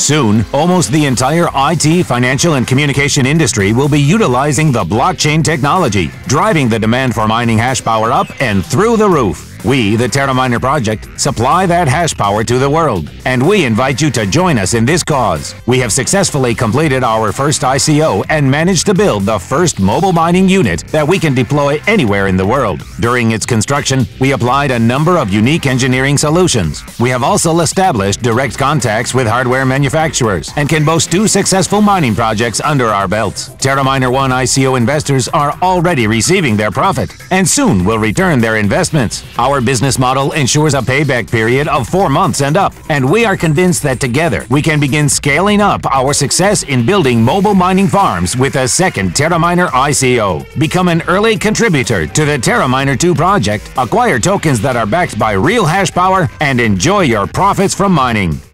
Soon, almost the entire IT, financial, and communication industry will be utilizing the blockchain technology, driving the demand for mining hash power up and through the roof. We, the TerraMiner Project, supply that hash power to the world, and we invite you to join us in this cause. We have successfully completed our first ICO and managed to build the first mobile mining unit that we can deploy anywhere in the world. During its construction, we applied a number of unique engineering solutions. We have also established direct contacts with hardware manufacturers and can boast two successful mining projects under our belts. TerraMiner 1 ICO investors are already receiving their profit and soon will return their investments. Our business model ensures a payback period of four months and up, and we are convinced that together we can begin scaling up our success in building mobile mining farms with a second TerraMiner ICO. Become an early contributor to the TerraMiner 2 project, acquire tokens that are backed by real hash power, and enjoy your profits from mining.